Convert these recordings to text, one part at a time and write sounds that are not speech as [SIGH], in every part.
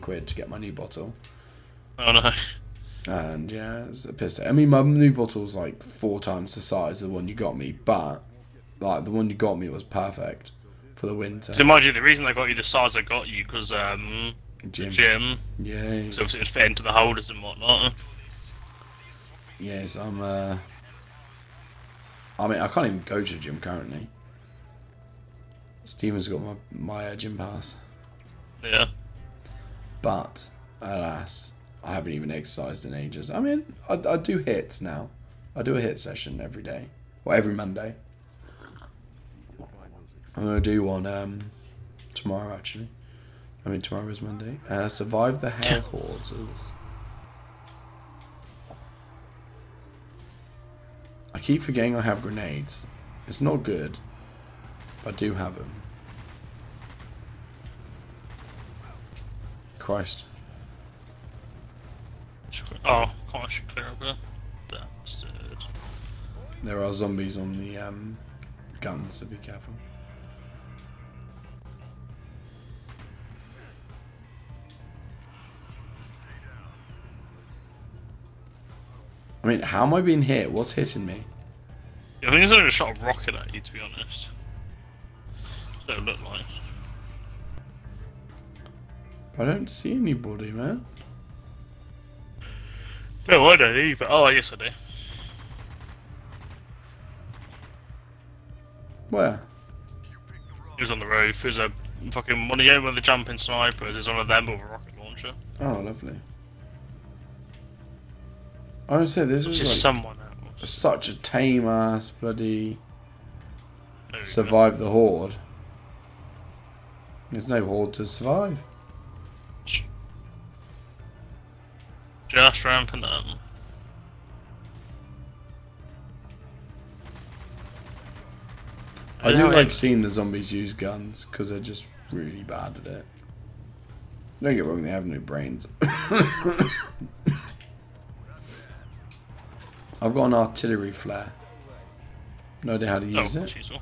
quid to get my new bottle. Oh no. And yeah, it's a piss. I mean, my new bottle's like four times the size of the one you got me, but like the one you got me was perfect for the winter. So mind you, the reason they got you the size they got you because um, Gym. gym, Yes. so obviously it would fit into the holders and whatnot. Yes, I'm. Uh, I mean, I can't even go to the gym currently. Steven's got my my uh, gym pass, Yeah. But alas, I haven't even exercised in ages. I mean, I, I do hits now. I do a hit session every day, or every Monday. I'm gonna do one um tomorrow actually. I mean, tomorrow is Monday. Uh, survive the hell hordes. Ugh. I keep forgetting I have grenades. It's not good, but I do have them. Christ. Oh, can't actually clear over. There are zombies on the um, guns, so be careful. I mean, how am I being hit? What's hitting me? I think it's only just shot a rocket at you, to be honest. So it look like. I don't see anybody, man. No, I don't either. Oh, yes, I do. Where? He was on the roof. There's a fucking one of you with the jumping snipers. There's one of them with a rocket launcher. Oh, lovely. I would say this is like someone else. such a tame ass bloody survive the horde. There's no horde to survive. Just ramping up. I do like seeing the zombies use guns because they're just really bad at it. Don't get wrong, they have no brains. [LAUGHS] I've got an artillery flare. No idea how to oh, use oh, it. useful.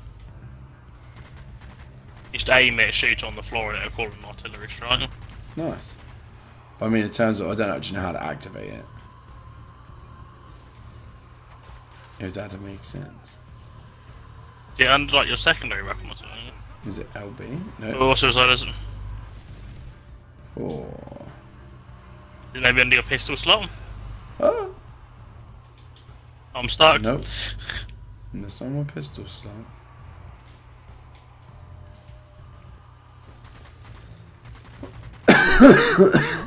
Just aim it, shoot on the floor, and it'll call an artillery strike. Nice. I mean, in terms of, I don't actually know how to activate it. If that makes sense. Is it under like your secondary weapon or something? Is it LB? No. also is that is it Oh. maybe under your pistol slot? Oh. I'm stuck. Nope. That's not my pistol slot. [COUGHS]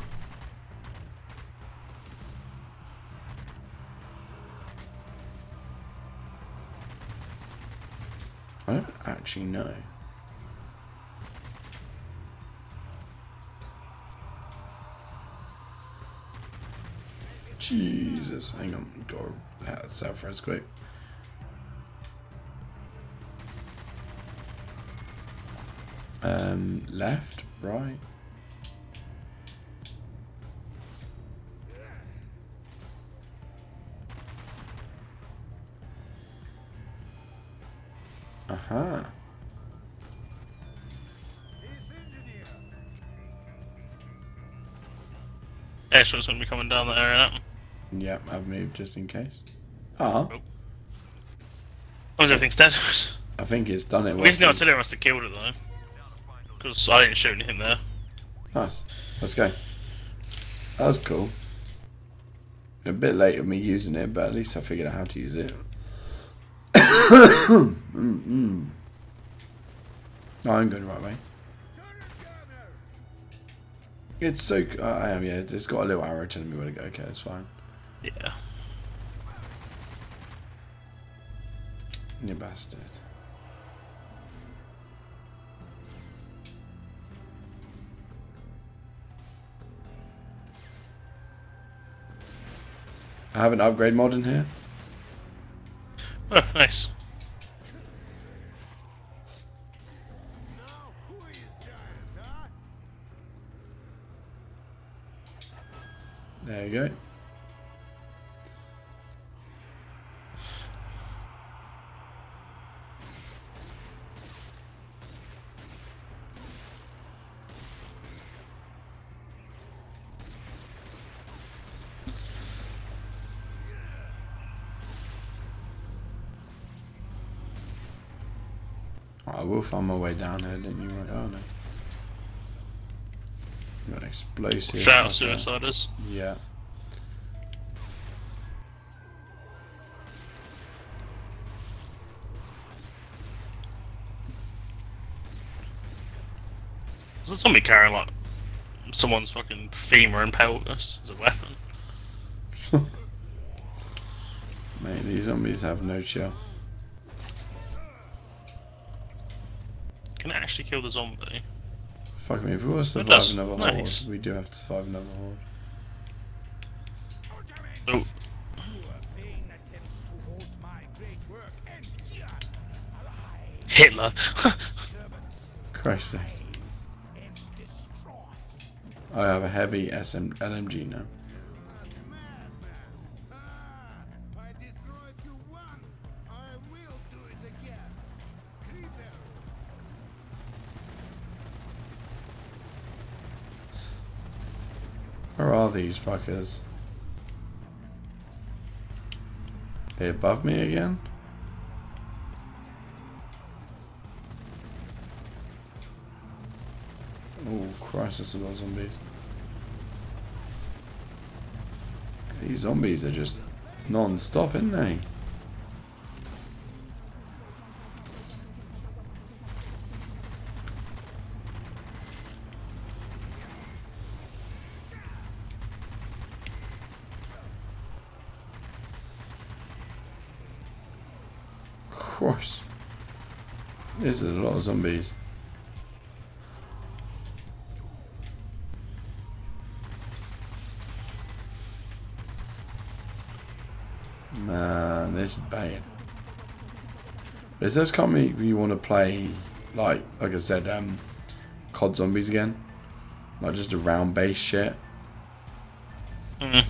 I don't actually know. Jesus, hang on, go south first quick. Um, left, right. Uh-huh. Airshot's gonna be coming down that area. Yep, I've moved just in case. Ah, Oh, is everything's dead? I think it's done it. I guess the artillery must have killed it though. Because I didn't shoot anything there. Nice. Let's go. That was cool. A bit late of me using it, but at least I figured out how to use it. Mm-mm. No, [COUGHS] [COUGHS] I'm going the right way. It's so. Uh, I am, yeah. It's got a little arrow telling me where to go. Okay, it's fine. Yeah. You bastard. I have an upgrade mod in here. Oh, [LAUGHS] nice. There you go. I will find my way down there. didn't you? Right, oh no. Got an explosive. Shout out suiciders. Yeah. There's somebody carrying like someone's fucking femur and pelvis as a weapon. [LAUGHS] Mate, these zombies have no chill. Can it actually kill the zombie? Fuck me, if we want to survive does. another Nice. horde, we do have to survive another horde. Oh, Vain attempts to hold my great work and here alive Hitler. [LAUGHS] Christ's sake. I have a heavy SM LMG now. These fuckers? They above me again? Oh Christ, there's a lot of zombies. These zombies are just non-stop, aren't they? Christ. This is a lot of zombies. Man, this is bad. But it does come me if you want to play, like, like I said, um, COD Zombies again. Like just a round base shit. Mm.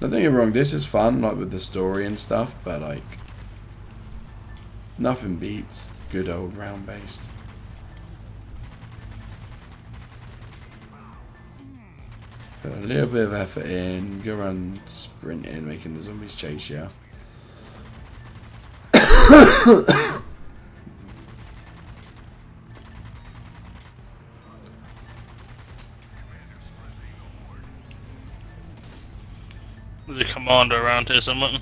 Don't get me wrong, this is fun, like with the story and stuff, but like, nothing beats good old round based. Put a little bit of effort in, go around sprinting, making the zombies chase you. There's a commander around here somewhere.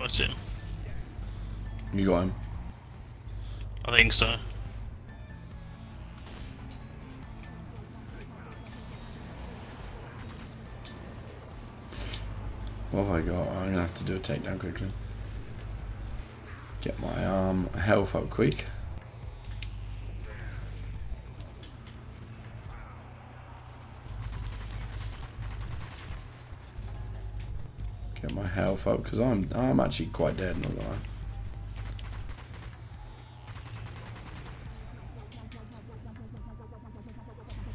What's it? You got him. I think so. What have I got? I'm gonna have to do a takedown quickly. Get my um health up quick. Get my health up because I'm I'm actually quite dead. Not gonna lie.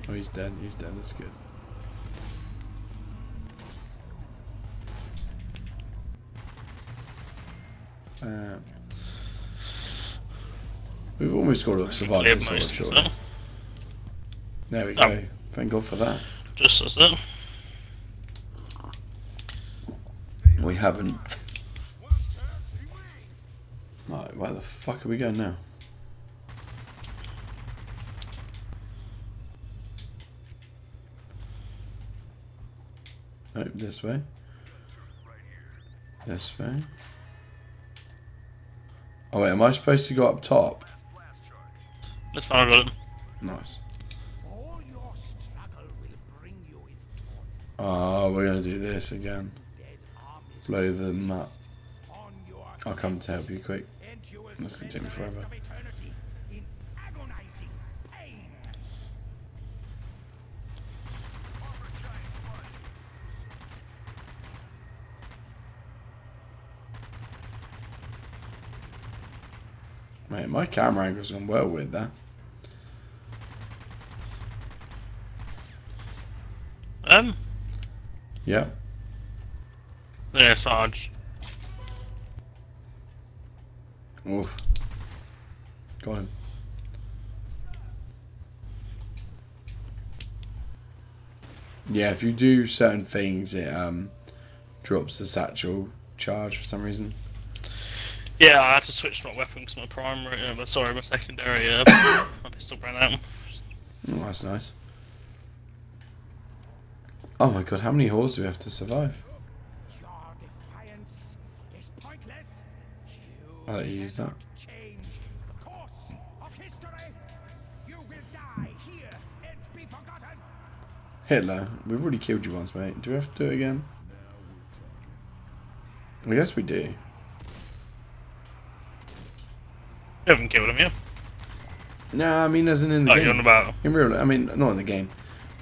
Oh, he's dead. He's dead. That's good. Uh, we've almost got to have survived this most sword, surely. There we Oh. go. Thank God for that. Just as it. We haven't. Right, where the fuck are we going now? Oh, this way. This way. Oh wait, am I supposed to go up top? Let's find out. Nice. All your struggle will bring you his torn Oh, ah, we're gonna do this again. Blow them up. I'll come to help you quick. This can take me forever. of eternity in agonizing pain. Mate, my camera angle's gone well with that. Um, yeah, it's fine. Just- Oof. Got him. Yeah, if you do certain things, it um drops the satchel charge for some reason. Yeah, I had to switch my weapon because my primary, uh, sorry, my secondary, uh, [COUGHS] my pistol ran out. Oh, that's nice. Oh my god, how many halls do we have to survive? Your defiance is pointless. You I'll let you use that. change the course of history. You will die here and be forgotten. Hitler, we've already killed you once, mate. Do we have to do it again? I guess we do. You haven't killed him yet. Nah, I mean, as in in the Oh, you're game. about. In real, I mean, not in the game.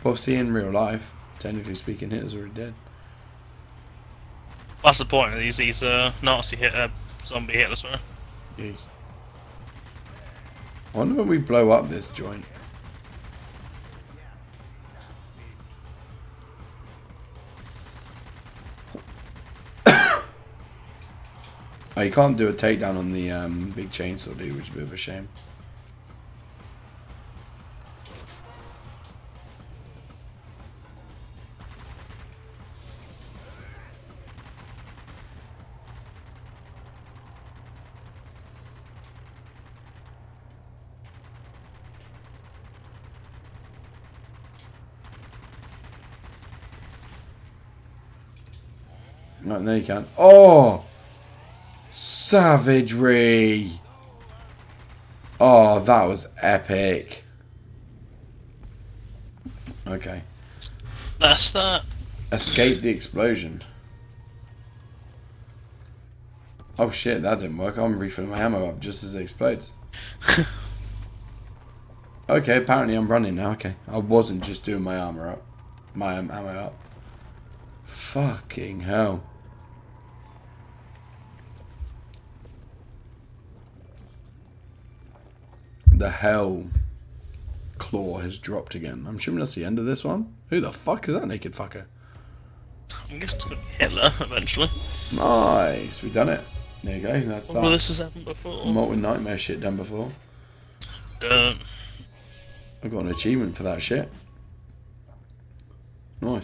But obviously, in real life, technically speaking, Hitler's already dead. That's the point. He's he's uh, Nazi hit uh, zombie Hitler. Sorry. Jeez. I wonder when we blow up this joint. [COUGHS] oh, you can't do a takedown on the um, big chainsaw, dude, which is a bit of a shame. Right, there you can. Oh! Savagery! Oh, that was epic. Okay. That's that. Escape the explosion. Oh shit, that didn't work. I'm refilling my ammo up just as it explodes. [LAUGHS] okay, apparently I'm running now. Okay. I wasn't just doing my armor up. My um, ammo up. Fucking hell. The hell claw has dropped again. I'm assuming that's the end of this one. Who the fuck is that naked fucker? I guess it's Hitler eventually. Nice, we've done it. There you go. That's Well, that. this has happened before. Molten Nightmare shit done before. Done. I got an achievement for that shit. Nice.